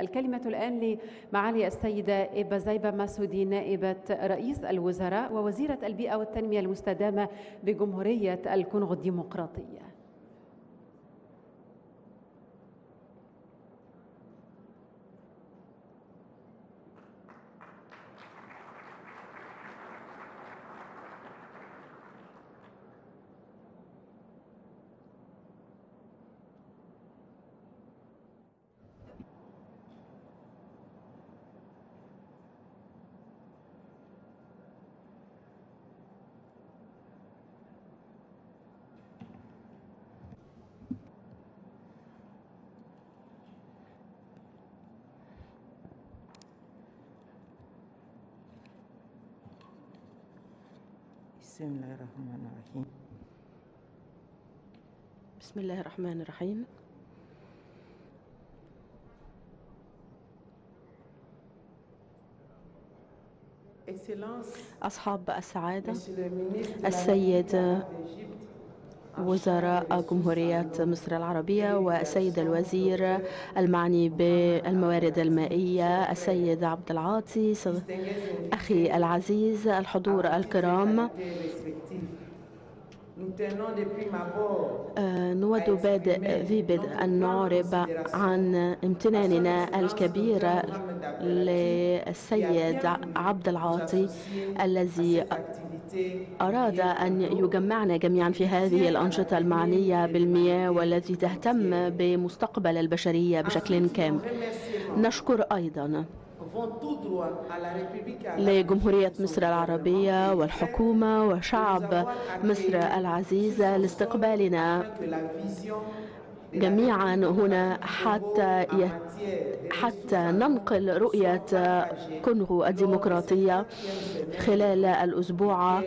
الكلمة الآن لمعالي السيدة إبا زيبة مسودي نائبة رئيس الوزراء ووزيرة البيئة والتنمية المستدامة بجمهورية الكونغو الديمقراطية. بسم الله الرحمن الرحيم بسم الله الرحمن الرحيم أصحاب السعادة السيد وزراء جمهورية مصر العربية والسيد الوزير المعني بالموارد المائية السيد عبد العاطي أخي العزيز الحضور الكرام. نود بادئ ذي بدء أن نعرب عن امتناننا الكبير للسيد عبد العاطي الذي أراد أن يجمعنا جميعا في هذه الأنشطة المعنية بالمياه والتي تهتم بمستقبل البشرية بشكل كامل نشكر أيضا لجمهورية مصر العربية والحكومة وشعب مصر العزيز لاستقبالنا جميعا هنا حتى حتى ننقل رؤية كونغو الديمقراطية خلال الأسبوع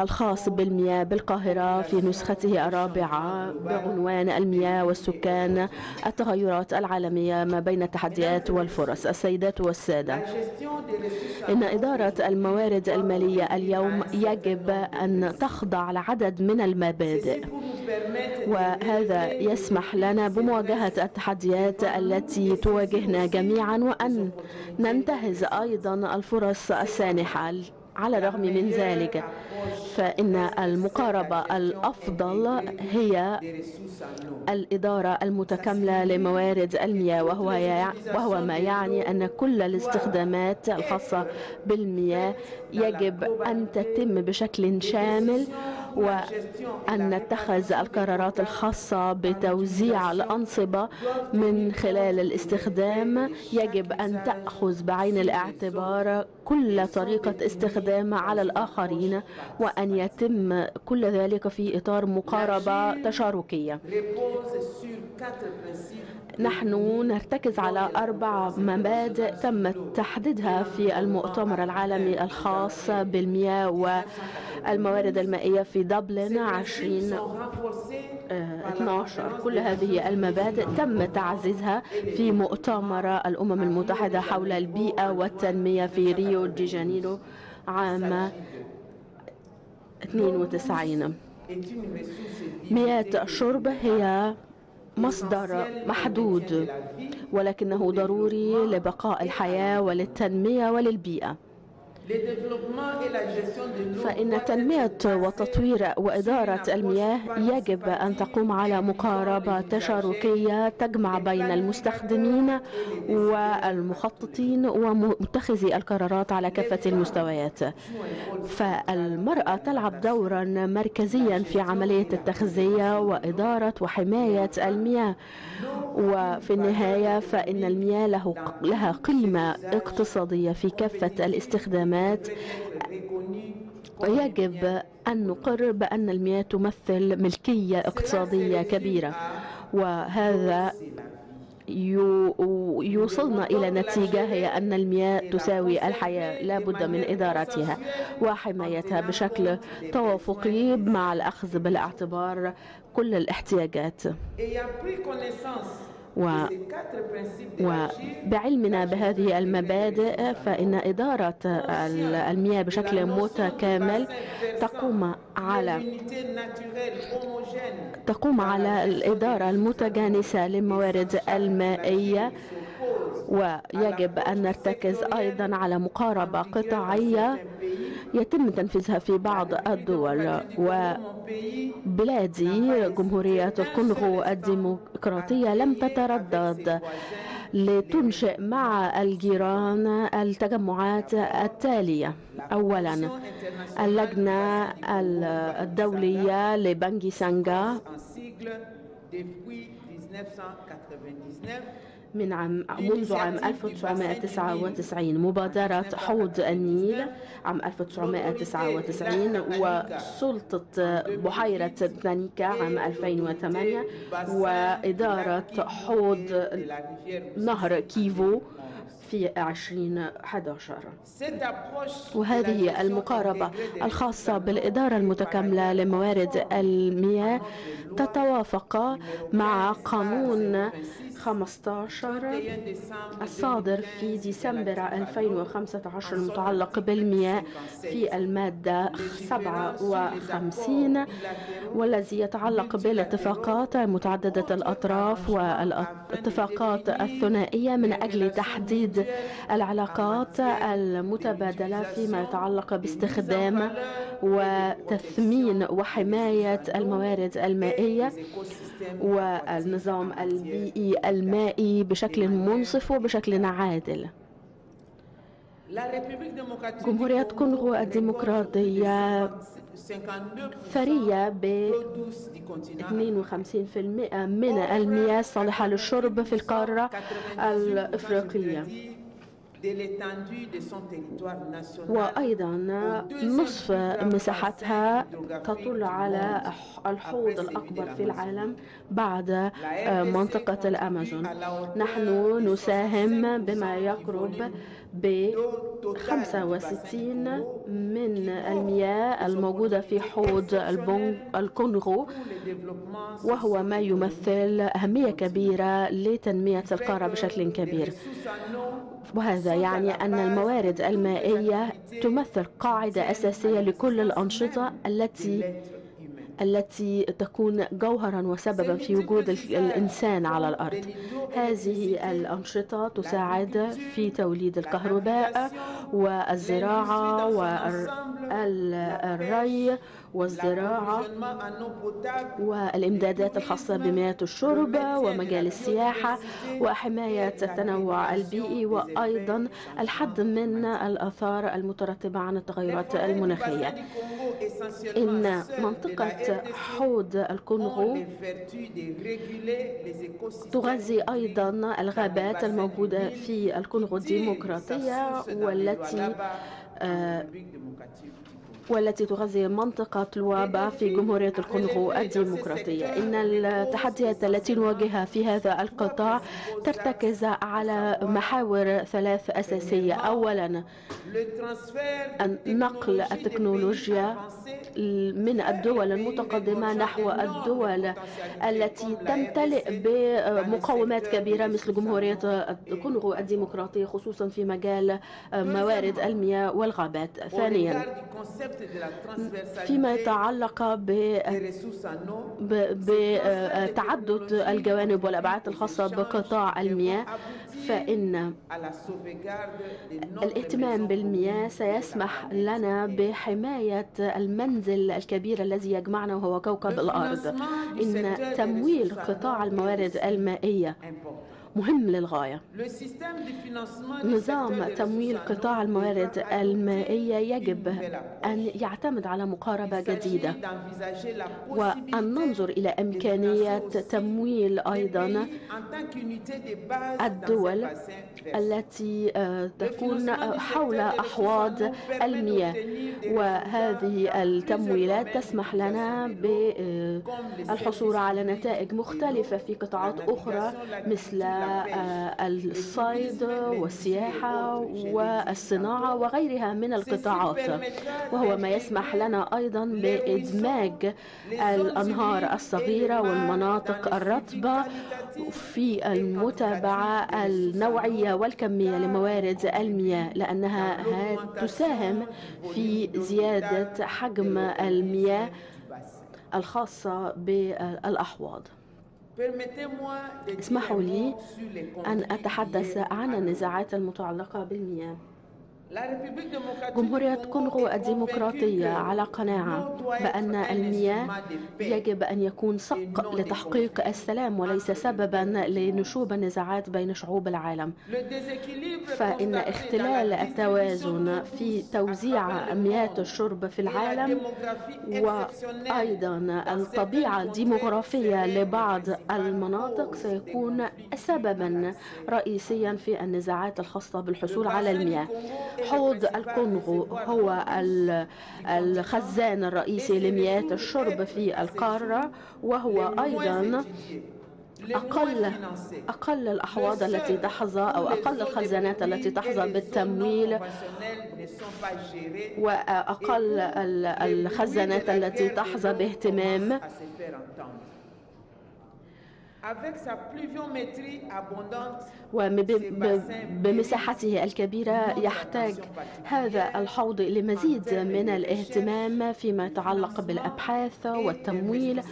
الخاص بالمياه بالقاهرة في نسخته الرابعة بعنوان المياه والسكان التغيرات العالمية ما بين التحديات والفرص. السيدات والسادة إن إدارة الموارد المالية اليوم يجب أن تخضع لعدد من المبادئ وهذا يسمح لنا بمواجهة التحديات التي تواجهنا جميعا وأن ننتهز أيضا الفرص السانحة. على الرغم من ذلك فإن المقاربة الأفضل هي الإدارة المتكاملة لموارد المياه وهو, وهو ما يعني أن كل الاستخدامات الخاصة بالمياه يجب أن تتم بشكل شامل وأن نتخذ القرارات الخاصة بتوزيع الأنصبة من خلال الاستخدام يجب أن تأخذ بعين الاعتبار كل طريقة استخدام على الآخرين وأن يتم كل ذلك في إطار مقاربة تشاركية. نحن نرتكز على أربع مبادئ تم تحديدها في المؤتمر العالمي الخاص بالمياه والموارد المائية في دبلن 20 12 كل هذه المبادئ تم تعزيزها في مؤتمر الأمم المتحدة حول البيئة والتنمية في ريو دي جانيرو عام 92 مياه الشرب هي مصدر محدود ولكنه ضروري لبقاء الحياة وللتنمية وللبيئة. فإن تنمية وتطوير وإدارة المياه يجب أن تقوم على مقاربة تشاركية تجمع بين المستخدمين والمخططين ومتخذي القرارات على كافة المستويات. فالمرأة تلعب دورا مركزيا في عملية التغذية وإدارة وحماية المياه. وفي النهاية فإن المياه له لها قيمة اقتصادية في كافة الاستخدامات ويجب أن نقر بأن المياه تمثل ملكية اقتصادية كبيرة وهذا يوصلنا إلى نتيجة هي أن المياه تساوي الحياة لا بد من إدارتها وحمايتها بشكل توافقي مع الأخذ بالاعتبار كل الاحتياجات. و وبعلمنا بهذه المبادئ فإن إدارة المياه بشكل متكامل تقوم على تقوم على الإدارة المتجانسة للموارد المائية. ويجب أن نرتكز أيضا على مقاربة قطاعية يتم تنفيذها في بعض الدول وبلادي. جمهورية الكونغو الديمقراطية لم تتردد لتنشئ مع الجيران التجمعات التالية. أولا اللجنة الدولية لبنجي سانجا من عام منذ عام 1999 مبادرة حوض النيل عام 1999 وسلطة بحيرة تانيكا عام 2008 وإدارة حوض نهر كيفو في 2011 وهذه المقاربة الخاصة بالإدارة المتكاملة لموارد المياه تتوافق مع قانون 15 الصادر في ديسمبر 2015 المتعلق بالمياه في المادة 57 والذي يتعلق بالاتفاقات متعددة الأطراف والاتفاقات الثنائية من أجل تحديد العلاقات المتبادلة فيما يتعلق باستخدام وتثمين وحماية الموارد المائية والنظام البيئي المائي بشكل منصف وبشكل عادل. جمهورية كونغو الديمقراطية ثرية ب 52% من المياه الصالحة للشرب في القارة الإفريقية. وأيضا نصف مساحتها تطل على الحوض الأكبر في العالم بعد منطقة الأمازون. نحن نساهم بما يقرب ب 65 من المياه الموجودة في حوض الكونغو وهو ما يمثل أهمية كبيرة لتنمية القارة بشكل كبير. وهذا يعني أن الموارد المائية تمثل قاعدة أساسية لكل الأنشطة التي التي تكون جوهرا وسببا في وجود الإنسان على الأرض. هذه الأنشطة تساعد في توليد الكهرباء والزراعة والري والزراعة والإمدادات الخاصة بمياه الشرب ومجال السياحة وحماية التنوع البيئي وأيضا الحد من الآثار المترتبة عن التغيرات المناخية. إن منطقة حوض الكونغو تغذي أيضا الغابات الموجودة في الكونغو الديمقراطية والتي والتي تغذي منطقة لوابا في جمهورية الكونغو الديمقراطية. إن التحديات التي نواجهها في هذا القطاع ترتكز على محاور ثلاث أساسية. أولا نقل التكنولوجيا من الدول المتقدمة نحو الدول التي تمتلئ بمقومات كبيرة مثل جمهورية الكونغو الديمقراطية خصوصا في مجال موارد المياه والغابات. ثانيا فيما يتعلق بتعدد الجوانب والأبعاد الخاصة بقطاع المياه فإن الاهتمام بالمياه سيسمح لنا بحماية المنزل الكبير الذي يجمعنا وهو كوكب الأرض. إن تمويل قطاع الموارد المائية مهم للغاية. نظام تمويل قطاع الموارد المائية يجب أن يعتمد على مقاربة جديدة. وأن ننظر إلى إمكانية تمويل أيضا الدول التي تكون حول أحواض المياه. وهذه التمويلات تسمح لنا بالحصول على نتائج مختلفة في قطاعات أخرى مثل والصيد والسياحة والصناعة وغيرها من القطاعات وهو ما يسمح لنا أيضا بإدماج الأنهار الصغيرة والمناطق الرطبة في المتابعة النوعية والكمية لموارد المياه لأنها تساهم في زيادة حجم المياه الخاصة بالأحواض. اسمحوا لي أن أتحدث عن النزاعات المتعلقة بالمياه. جمهورية كونغو الديمقراطية على قناعة بأن المياه يجب أن يكون صق لتحقيق السلام وليس سببا لنشوب النزاعات بين شعوب العالم. فإن اختلال التوازن في توزيع مياه الشرب في العالم وأيضا الطبيعة الديمغرافية لبعض المناطق سيكون سببا رئيسيا في النزاعات الخاصة بالحصول على المياه. حوض الكونغو هو الخزان الرئيسي لمياه الشرب في القارة وهو أيضا أقل أقل الأحواض التي تحظى أو أقل الخزانات التي تحظى بالتمويل وأقل الخزانات التي تحظى باهتمام وبمساحته الكبيرة يحتاج هذا الحوض لمزيد من الاهتمام فيما يتعلق بالأبحاث والتمويل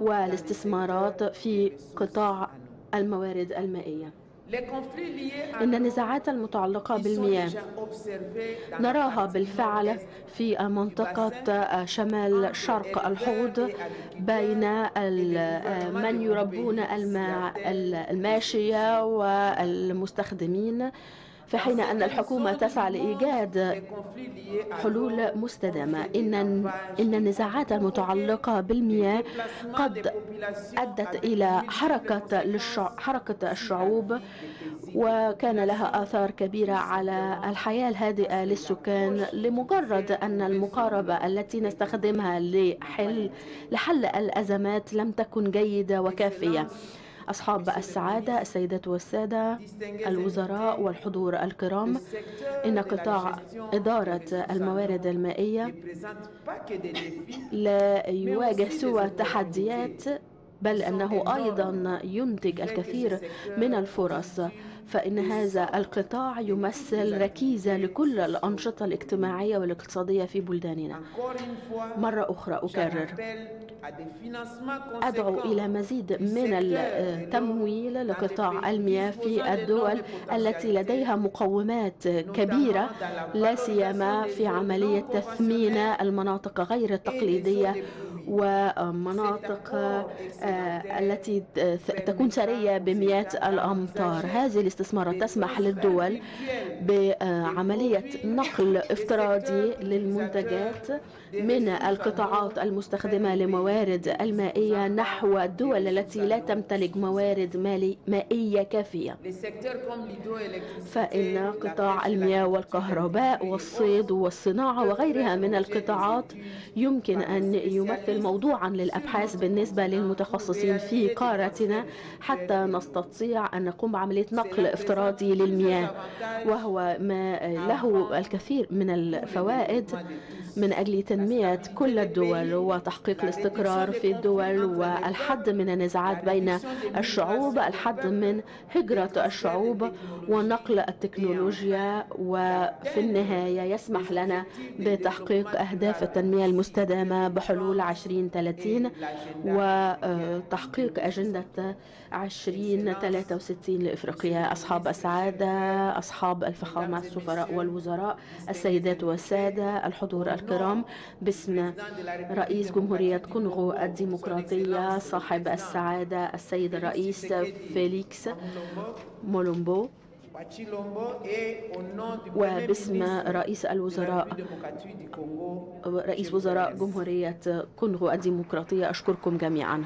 والاستثمارات في قطاع الموارد المائية. إن النزاعات المتعلقة بالمياه نراها بالفعل في منطقة شمال شرق الحوض بين من يربون الماشية والمستخدمين. في حين أن الحكومة تسعى لإيجاد حلول مستدامة إن إن النزاعات المتعلقة بالمياه قد أدت إلى حركة حركة الشعوب وكان لها آثار كبيرة على الحياة الهادئة للسكان لمجرد أن المقاربة التي نستخدمها لحل لحل الأزمات لم تكن جيدة وكافية. أصحاب السعادة السيدات والسادة الوزراء والحضور الكرام. إن قطاع إدارة الموارد المائية لا يواجه سوى تحديات بل أنه أيضا ينتج الكثير من الفرص. فإن هذا القطاع يمثل ركيزة لكل الأنشطة الاجتماعية والاقتصادية في بلداننا. مرة أخرى أكرر. أدعو إلى مزيد من التمويل لقطاع المياه في الدول التي لديها مقومات كبيرة لا سيما في عملية تثمين المناطق غير التقليدية ومناطق التي تكون ثرية بمئات الأمطار هذه الاستثمارات تسمح للدول بعملية نقل افتراضي للمنتجات من القطاعات المستخدمة لموارد المائية نحو الدول التي لا تمتلك موارد مائية كافية. فإن قطاع المياه والكهرباء والصيد والصناعة وغيرها من القطاعات يمكن أن يمثل موضوعا للأبحاث بالنسبة للمتخصصين في قارتنا حتى نستطيع أن نقوم بعملية نقل افتراضي للمياه وهو ما له الكثير من الفوائد من أجل تنمية كل الدول وتحقيق الاستقرار في الدول والحد من النزاعات بين الشعوب الحد من هجرة الشعوب ونقل التكنولوجيا وفي النهاية يسمح لنا بتحقيق أهداف التنمية المستدامة بحلول 2030 وتحقيق أجندة 2063 لإفريقيا. أصحاب السعادة أصحاب الفخامة السفراء والوزراء السيدات والسادة الحضور الكرام. باسم رئيس جمهورية كونغو الديمقراطية صاحب السعادة السيد الرئيس فيليكس مولومبو. وباسم رئيس الوزراء رئيس وزراء جمهورية كونغو الديمقراطية أشكركم جميعا